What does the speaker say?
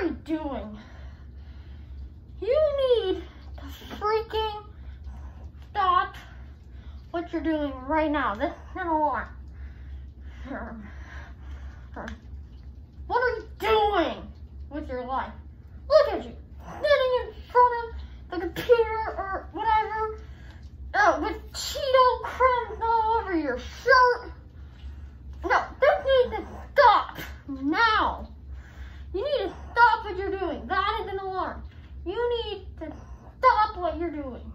are you doing? You need to freaking stop what you're doing right now. This is an alarm. What are you doing with your life? Look at you, sitting in front of the computer or whatever, uh, with Cheeto crumbs all over your shirt. No, this needs to stop now. You need to stop what you're doing.